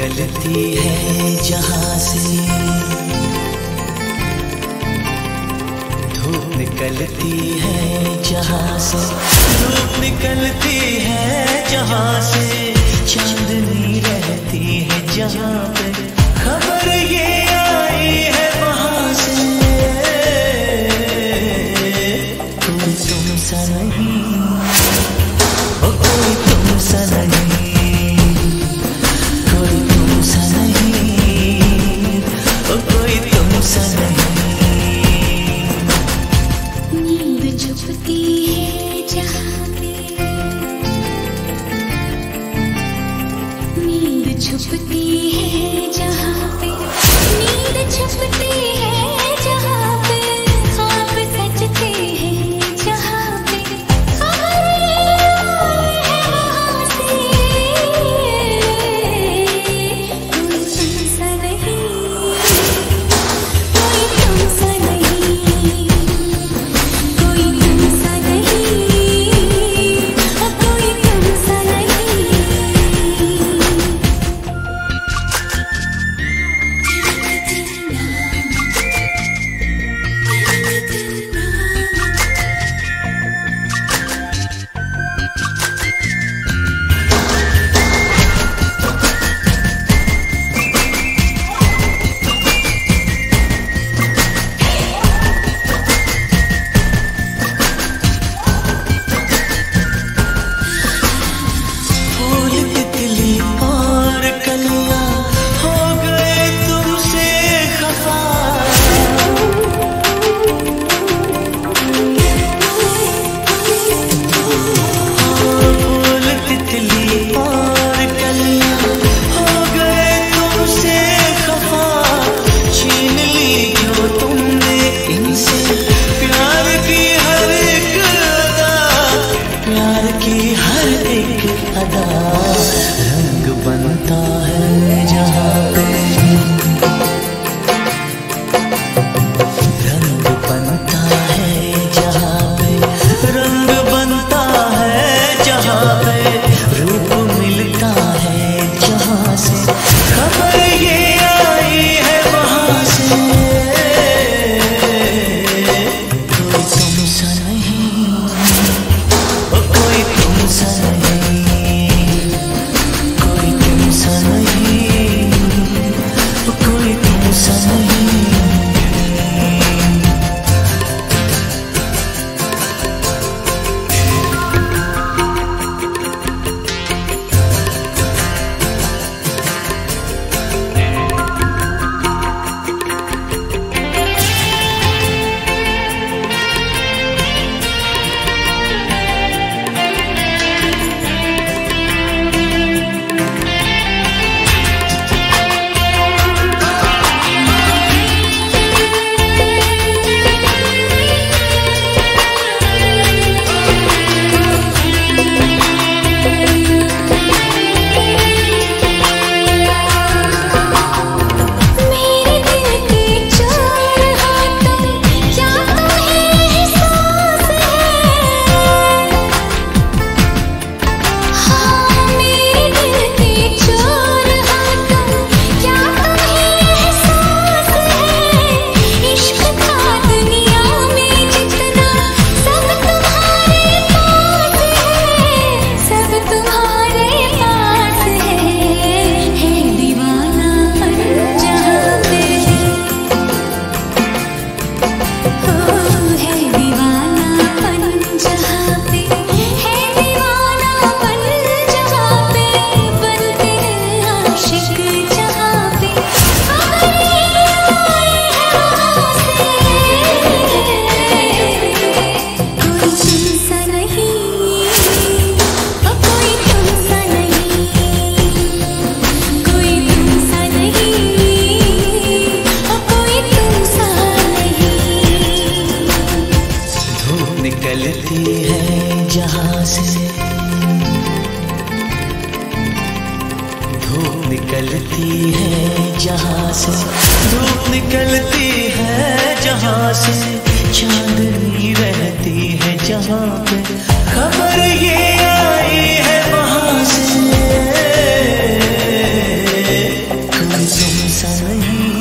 निकलती है जहाँ से धूप निकलती है जहाँ से धूप निकलती है जहाँ से चांदनी रहती है जहाँ पर छुपती है जहाँ पे नींद छुपती है निकलती है जहाँ से धूप निकलती है जहाँ से धूप निकलती है जहाँ से चांदनी रहती है जहाँ पे खबर ये आई है वहाँ से। कोई सही